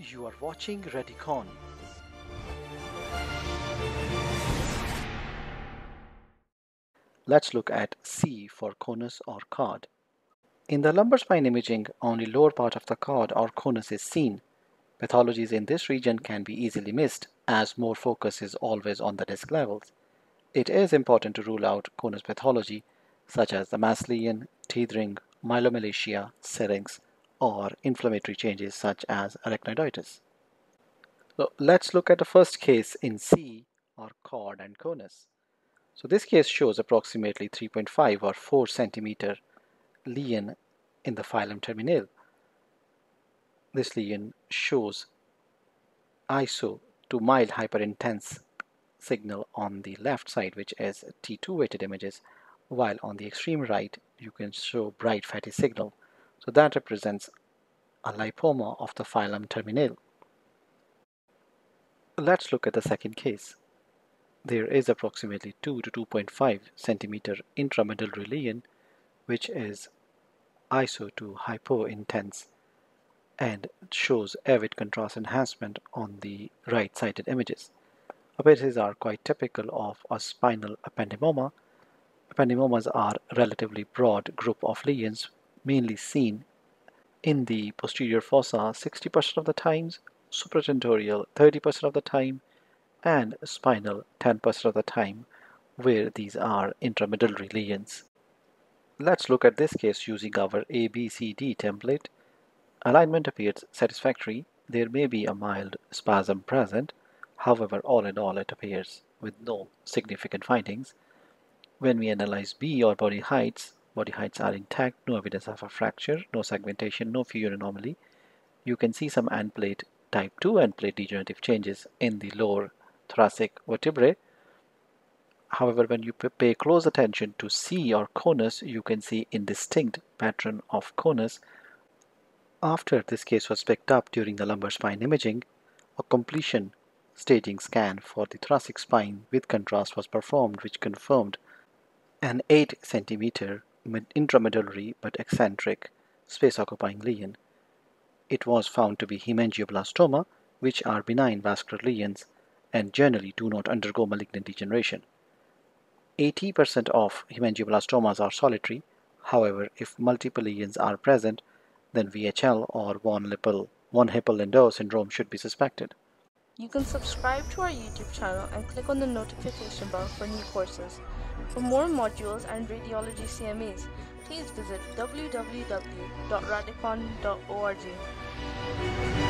You are watching Radicon. Let's look at C for conus or card. In the lumbar spine imaging, only lower part of the card or conus is seen. Pathologies in this region can be easily missed as more focus is always on the disc levels. It is important to rule out conus pathology such as the mass lesion, tethering, myelomalacia, syrinx, or inflammatory changes such as arachnoiditis. So let's look at the first case in C or cord and conus. So this case shows approximately 3.5 or 4 centimeter lesion in the filum terminale. This lesion shows ISO to mild hyperintense signal on the left side which is T2 weighted images while on the extreme right you can show bright fatty signal. So that represents a lipoma of the filum terminale. Let's look at the second case. There is approximately 2 to 2.5 centimeter intramedullary lesion which is ISO to hypo-intense and shows avid contrast enhancement on the right-sided images. Apices are quite typical of a spinal ependymoma. Ependymomas are a relatively broad group of lesions mainly seen in the posterior fossa 60% of the times, supratentorial 30% of the time, and spinal 10% of the time where these are intramedullary lesions. Let's look at this case using our ABCD template. Alignment appears satisfactory. There may be a mild spasm present. However, all in all, it appears with no significant findings. When we analyze B or body heights, body heights are intact, no evidence of a fracture, no segmentation, no fusion anomaly. You can see some end plate type 2 end plate degenerative changes in the lower thoracic vertebrae However, when you pay close attention to C or conus, you can see indistinct pattern of conus. After this case was picked up during the lumbar spine imaging, a completion staging scan for the thoracic spine with contrast was performed which confirmed an 8 centimeter intramedullary but eccentric space occupying lesion. It was found to be hemangioblastoma which are benign vascular lesions and generally do not undergo malignant degeneration. 80% of hemangioblastomas are solitary. However, if multiple lesions are present, then VHL or von Lippel, von Hippel-Lindau syndrome should be suspected. You can subscribe to our YouTube channel and click on the notification bell for new courses. For more modules and radiology CMEs, please visit www.radicon.org.